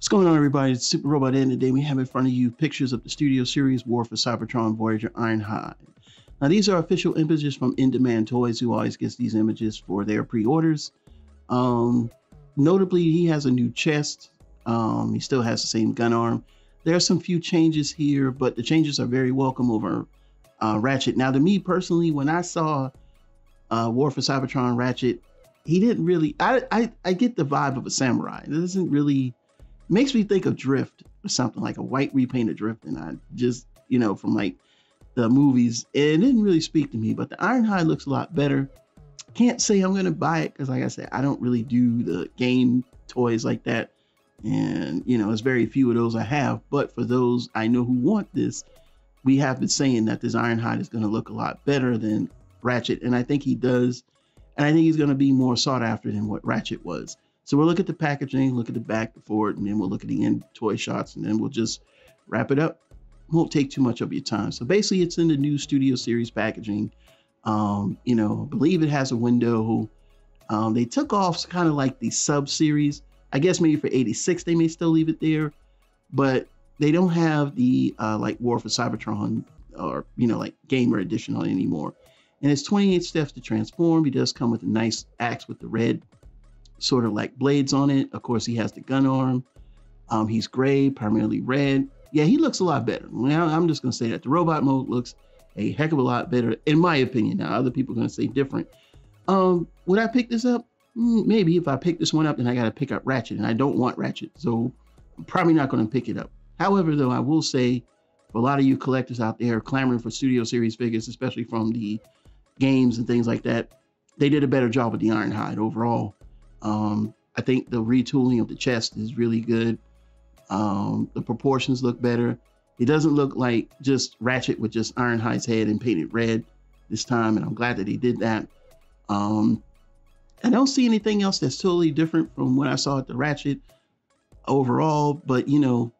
What's going on, everybody? It's Super Robot Ed. Today we have in front of you pictures of the Studio Series War for Cybertron Voyager Ironhide. Now, these are official images from In Demand Toys, who always gets these images for their pre-orders. Um, notably, he has a new chest. Um, he still has the same gun arm. There are some few changes here, but the changes are very welcome over uh, Ratchet. Now, to me personally, when I saw uh, War for Cybertron Ratchet, he didn't really. I, I I get the vibe of a samurai. It doesn't really makes me think of Drift or something like a white repainted Drift, and I just you know from like the movies. It didn't really speak to me, but the Ironhide looks a lot better. Can't say I'm gonna buy it because, like I said, I don't really do the game toys like that, and you know, there's very few of those I have. But for those I know who want this, we have been saying that this Ironhide is gonna look a lot better than Ratchet, and I think he does, and I think he's gonna be more sought after than what Ratchet was. So we'll look at the packaging, look at the back, forward, and then we'll look at the end toy shots, and then we'll just wrap it up. Won't take too much of your time. So basically, it's in the new Studio Series packaging. Um, you know, I believe it has a window. Um, they took off kind of like the sub series. I guess maybe for 86 they may still leave it there, but they don't have the uh, like War for Cybertron or you know like Gamer Edition on anymore. And it's 28 steps to transform. He does come with a nice axe with the red sort of like blades on it. Of course, he has the gun arm. Um, he's gray, primarily red. Yeah, he looks a lot better. Now, I'm just going to say that the robot mode looks a heck of a lot better, in my opinion. Now, other people are going to say different. Um, would I pick this up? Mm, maybe if I pick this one up, then I got to pick up Ratchet, and I don't want Ratchet, so I'm probably not going to pick it up. However, though, I will say for a lot of you collectors out there clamoring for Studio Series figures, especially from the games and things like that, they did a better job with the Ironhide overall. Um, I think the retooling of the chest is really good. Um, the proportions look better. It doesn't look like just Ratchet with just Ironhide's head and painted red this time, and I'm glad that he did that. Um, I don't see anything else that's totally different from what I saw at the Ratchet overall, but you know,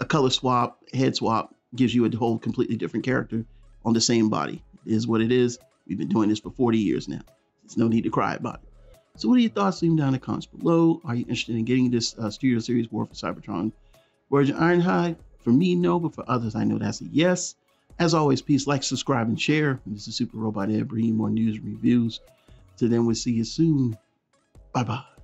a color swap, head swap gives you a whole completely different character on the same body. It is what it is. We've been doing this for 40 years now. There's no need to cry about it. So, what are your thoughts? Leave them down in the comments below. Are you interested in getting this uh, Studio Series War for Cybertron Voyager Ironhide? For me, no, but for others, I know that's a yes. As always, please like, subscribe, and share. This is Super Robot Ed bringing more news and reviews. So then we'll see you soon. Bye bye.